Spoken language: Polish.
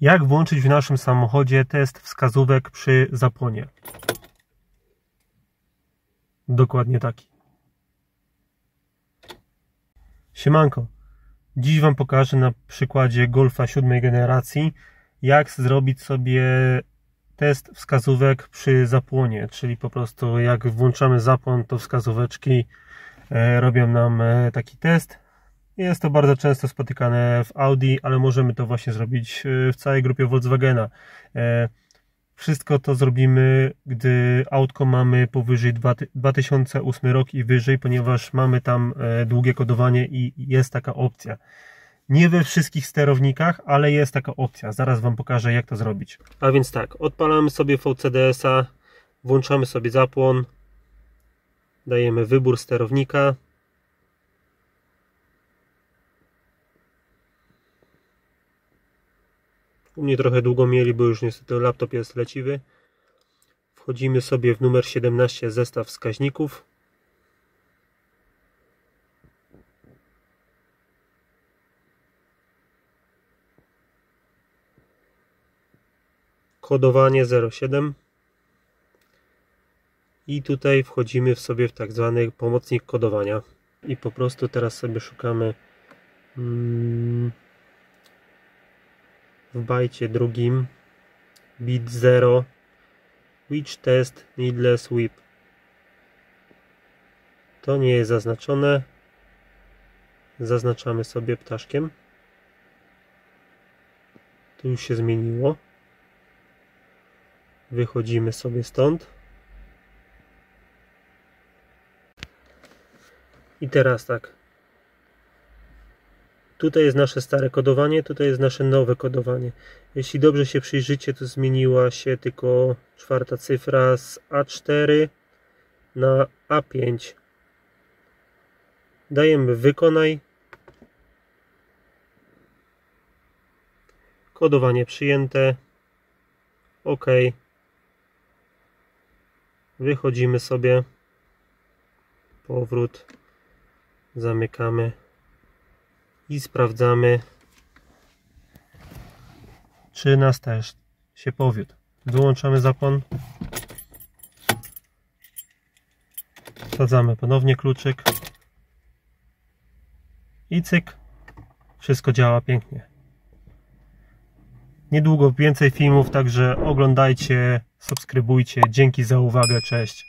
Jak włączyć w naszym samochodzie test wskazówek przy zapłonie? Dokładnie taki. Siemanko. Dziś Wam pokażę na przykładzie Golfa siódmej generacji, jak zrobić sobie test wskazówek przy zapłonie, czyli po prostu jak włączamy zapłon, to wskazóweczki e, robią nam e, taki test. Jest to bardzo często spotykane w Audi, ale możemy to właśnie zrobić e, w całej grupie Volkswagena. Wszystko to zrobimy, gdy autko mamy powyżej 2008 rok i wyżej, ponieważ mamy tam długie kodowanie i jest taka opcja. Nie we wszystkich sterownikach, ale jest taka opcja. Zaraz Wam pokażę, jak to zrobić. A więc tak, odpalamy sobie VCDS-a, włączamy sobie zapłon, dajemy wybór sterownika. U mnie trochę długo mieli, bo już niestety laptop jest leciwy. Wchodzimy sobie w numer 17 zestaw wskaźników. kodowanie 07 i tutaj wchodzimy w sobie w tak zwany pomocnik kodowania i po prostu teraz sobie szukamy mm, w bajcie drugim. Bit 0 which test needless whip. To nie jest zaznaczone. Zaznaczamy sobie ptaszkiem. Tu już się zmieniło. Wychodzimy sobie stąd. I teraz tak tutaj jest nasze stare kodowanie tutaj jest nasze nowe kodowanie. Jeśli dobrze się przyjrzycie to zmieniła się tylko czwarta cyfra z A4 na A5 dajemy wykonaj. Kodowanie przyjęte. OK. Wychodzimy sobie. Powrót. Zamykamy i sprawdzamy czy nas też się powiódł. Wyłączamy zapłon wsadzamy ponownie kluczyk. I cyk. Wszystko działa pięknie. Niedługo więcej filmów, także oglądajcie, subskrybujcie. Dzięki za uwagę, cześć.